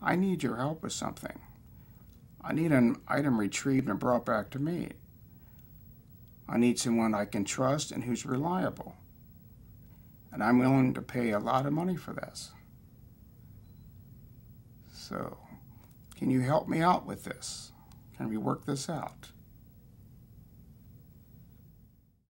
I need your help with something. I need an item retrieved and brought back to me. I need someone I can trust and who's reliable. And I'm willing to pay a lot of money for this. So, can you help me out with this? Can we work this out?